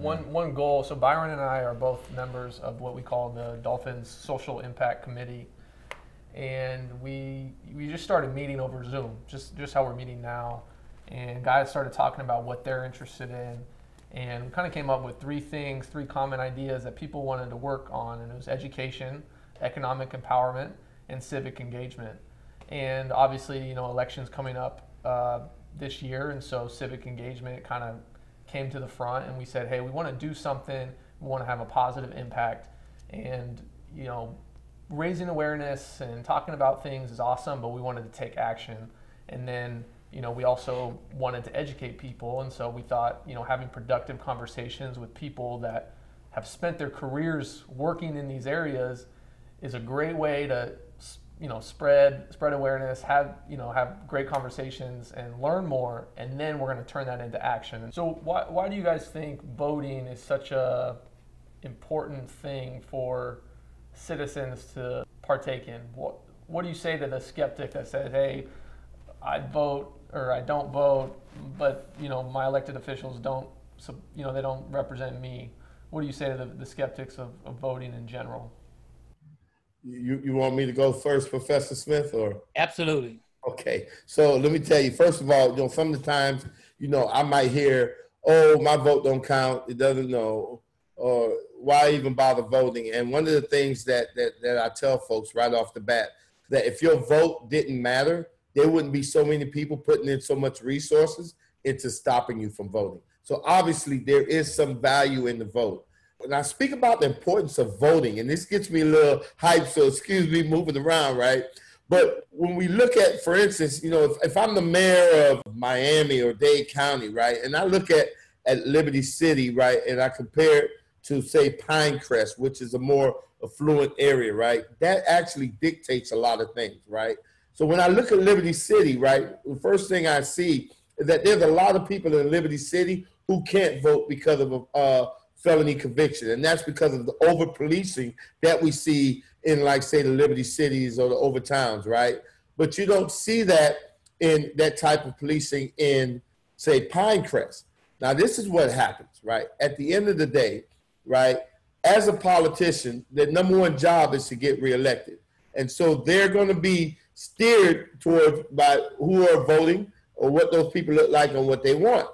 One, one goal, so Byron and I are both members of what we call the Dolphins Social Impact Committee. And we, we just started meeting over Zoom, just, just how we're meeting now. And guys started talking about what they're interested in. And we kind of came up with three things, three common ideas that people wanted to work on. And it was education, economic empowerment, and civic engagement. And obviously, you know, elections coming up uh, this year. And so civic engagement kind of came to the front and we said, hey, we want to do something, we want to have a positive impact. And, you know, raising awareness and talking about things is awesome, but we wanted to take action. And then, you know, we also wanted to educate people. And so we thought, you know, having productive conversations with people that have spent their careers working in these areas is a great way to you know spread spread awareness have you know have great conversations and learn more and then we're going to turn that into action. So why, why do you guys think voting is such a important thing for citizens to partake in? What what do you say to the skeptic that says hey i vote or i don't vote but you know my elected officials don't you know they don't represent me. What do you say to the, the skeptics of, of voting in general you, you want me to go first, Professor Smith, or? Absolutely. Okay. So let me tell you, first of all, you know, some of the times, you know, I might hear, oh, my vote don't count. It doesn't know. Or why even bother voting? And one of the things that, that, that I tell folks right off the bat, that if your vote didn't matter, there wouldn't be so many people putting in so much resources into stopping you from voting. So obviously there is some value in the vote when I speak about the importance of voting, and this gets me a little hype, so excuse me moving around, right? But when we look at, for instance, you know, if, if I'm the mayor of Miami or Dade County, right, and I look at, at Liberty City, right, and I compare it to, say, Pinecrest, which is a more affluent area, right, that actually dictates a lot of things, right? So when I look at Liberty City, right, the first thing I see is that there's a lot of people in Liberty City who can't vote because of a, uh, felony conviction. And that's because of the over policing that we see in, like, say, the Liberty cities or the Overtowns, right? But you don't see that in that type of policing in, say, Pinecrest. Now, this is what happens, right? At the end of the day, right, as a politician, the number one job is to get reelected. And so they're going to be steered towards by who are voting or what those people look like and what they want.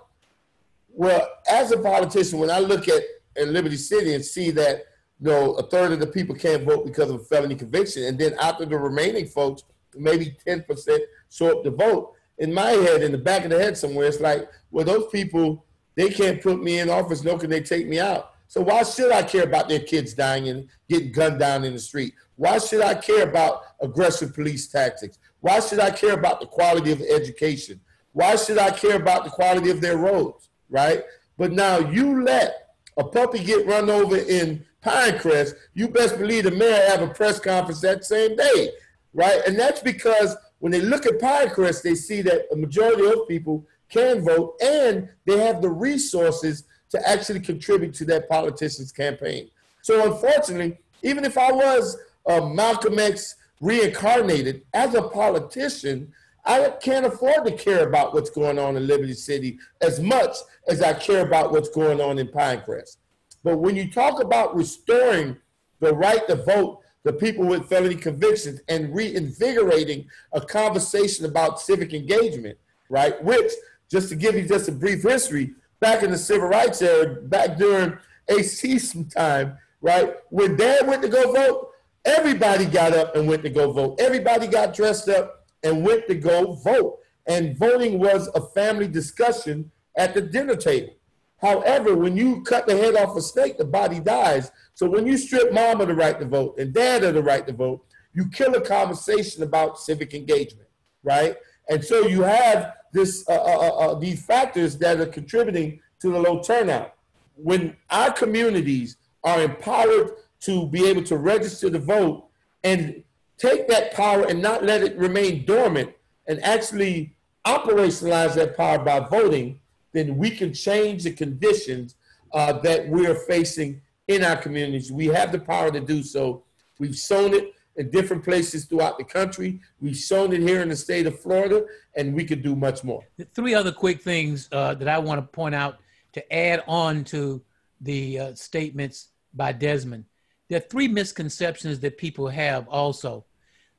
Well, as a politician, when I look at in Liberty City and see that you know a third of the people can't vote because of a felony conviction, and then after the remaining folks, maybe ten percent show up to vote. In my head, in the back of the head somewhere, it's like, well, those people they can't put me in office, nor can they take me out. So why should I care about their kids dying and getting gunned down in the street? Why should I care about aggressive police tactics? Why should I care about the quality of education? Why should I care about the quality of their roads? Right? But now you let a puppy get run over in Pinecrest, you best believe the mayor have a press conference that same day, right? And that's because when they look at Pinecrest, they see that a majority of people can vote and they have the resources to actually contribute to that politician's campaign. So unfortunately, even if I was uh, Malcolm X reincarnated as a politician, I can't afford to care about what's going on in Liberty City as much as I care about what's going on in Pinecrest. But when you talk about restoring the right to vote to people with felony convictions and reinvigorating a conversation about civic engagement, right? Which, just to give you just a brief history, back in the civil rights era, back during AC some time, right? When dad went to go vote, everybody got up and went to go vote. Everybody got dressed up and went to go vote. And voting was a family discussion at the dinner table. However, when you cut the head off a snake, the body dies. So when you strip mom of the right to vote and dad of the right to vote, you kill a conversation about civic engagement, right? And so you have this uh, uh, uh, uh these factors that are contributing to the low turnout. When our communities are empowered to be able to register to vote and take that power and not let it remain dormant and actually operationalize that power by voting, then we can change the conditions uh, that we're facing in our communities. We have the power to do so. We've shown it in different places throughout the country. We've shown it here in the state of Florida, and we could do much more. Three other quick things uh, that I want to point out to add on to the uh, statements by Desmond. There are three misconceptions that people have also.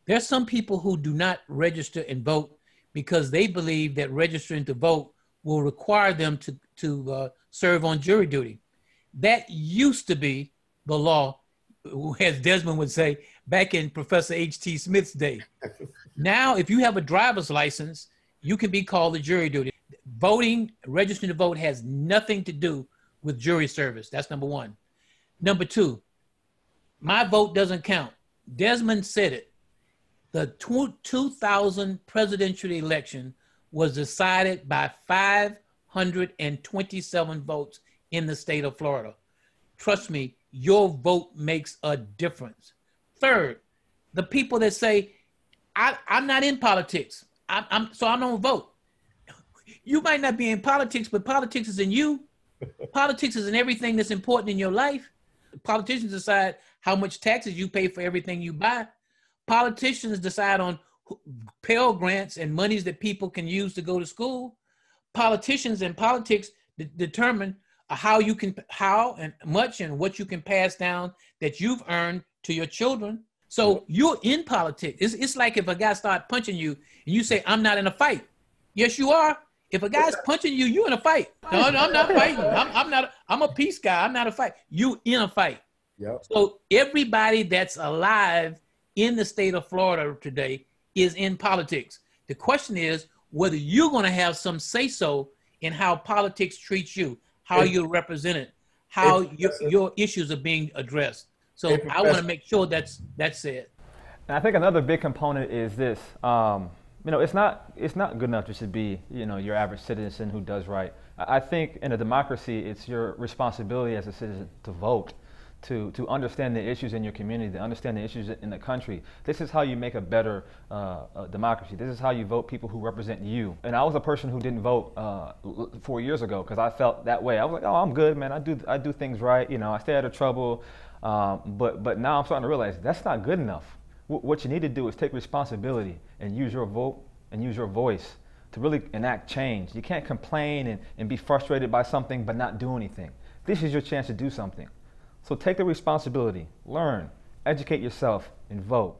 There's some people who do not register and vote because they believe that registering to vote will require them to, to uh, serve on jury duty. That used to be the law, as Desmond would say, back in Professor H.T. Smith's day. now, if you have a driver's license, you can be called to jury duty. Voting, registering to vote has nothing to do with jury service. That's number one. Number two, my vote doesn't count. Desmond said it. The 2000 presidential election was decided by 527 votes in the state of Florida. Trust me, your vote makes a difference. Third, the people that say, I, am not in politics, I, I'm, so I don't vote. You might not be in politics, but politics is in you. politics is in everything that's important in your life. Politicians decide how much taxes you pay for everything you buy. Politicians decide on Pell Grants and monies that people can use to go to school. Politicians and politics de- determine uh, how you can, how and much and what you can pass down that you've earned to your children. So you're in politics. It's, it's like if a guy start punching you and you say, I'm not in a fight. Yes, you are. If a guy's punching you, you in a fight. No, no I'm not fighting. I'm, I'm not. A, I'm a peace guy. I'm not a fight. You in a fight. Yep. So everybody that's alive in the state of Florida today is in politics. The question is whether you're going to have some say so in how politics treats you, how hey, you're represented, how hey, your, your issues are being addressed. So hey, I want to make sure that's that's it. And I think another big component is this. Um, you know, it's not it's not good enough just to be you know your average citizen who does right. I think in a democracy, it's your responsibility as a citizen to vote to, to understand the issues in your community, to understand the issues in the country. This is how you make a better uh, uh, democracy. This is how you vote people who represent you. And I was a person who didn't vote uh, four years ago because I felt that way. I was like, oh, I'm good, man. I do, I do things right. You know, I stay out of trouble. Um, but, but now I'm starting to realize that's not good enough. What you need to do is take responsibility and use your vote and use your voice to really enact change. You can't complain and, and be frustrated by something but not do anything. This is your chance to do something. So take the responsibility, learn, educate yourself, and vote.